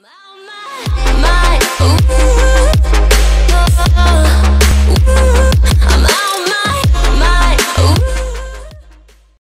come out.